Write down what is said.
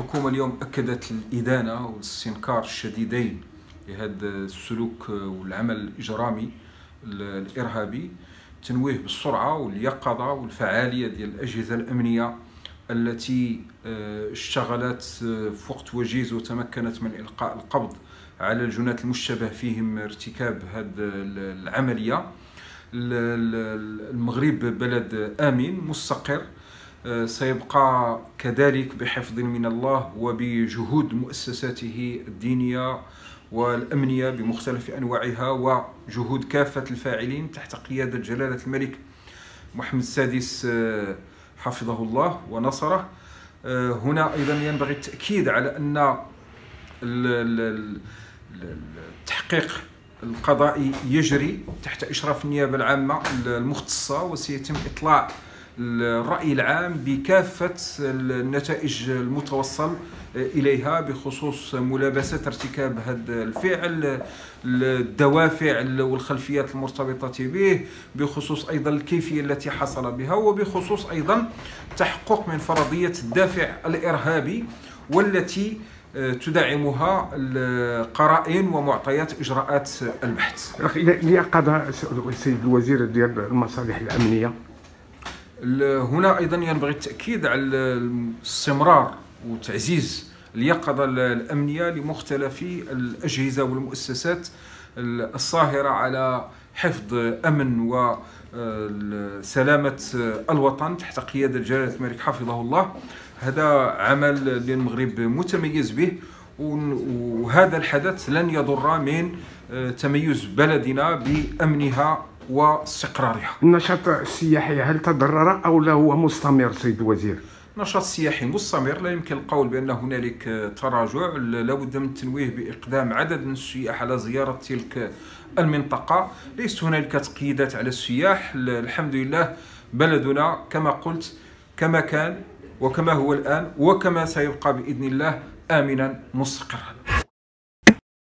الحكومة اليوم أكدت الإدانة والاستنكار الشديدين لهذا السلوك والعمل الإجرامي الإرهابي تنويه بالسرعة واليقظة والفعالية ديال الأجهزة الأمنية التي آه، اشتغلت آه، في وقت وجيز وتمكنت من إلقاء القبض على الجناة المشتبه فيهم ارتكاب هذه العملية. المغرب بلد آمن مستقر سيبقى كذلك بحفظ من الله وبجهود مؤسساته الدينية والأمنية بمختلف أنواعها وجهود كافة الفاعلين تحت قيادة جلالة الملك محمد السادس آه، حفظه الله ونصره. آه، هنا أيضا ينبغي التأكيد على أن التحقيق القضائي يجري تحت إشراف النيابة العامة المختصة وسيتم إطلاع الرأي العام بكافة النتائج المتوصل إليها بخصوص ملابسة ارتكاب هذا الفعل الدوافع والخلفيات المرتبطة به بخصوص أيضا الكيفية التي حصل بها وبخصوص أيضا تحقق من فرضية الدافع الإرهابي والتي تدعمها القرائن ومعطيات إجراءات البحث. ليقظ السيد الوزير ديال المصالح الأمنية هنا أيضا ينبغي التأكيد على الاستمرار وتعزيز اليقظة الأمنية لمختلف الأجهزة والمؤسسات الصاهرة على حفظ أمن و سلامة الوطن تحت قيادة جلالة الملك حفظه الله. هذا عمل للمغرب متميز به وهذا الحدث لن يضر من تميز بلدنا بأمنها واستقرارها. النشاط السياحي هل تضرر أو لا هو مستمر سيد الوزير؟ نشاط سياحي مستمر لا يمكن القول بأن هنالك تراجع لابد من التنويه بإقدام عدد من السياح على زيارة تلك المنطقة. ليست هنالك تقييدات على السياح الحمد لله بلدنا كما قلت كما كان وكما هو الآن وكما سيبقى بإذن الله امنا مستقرا.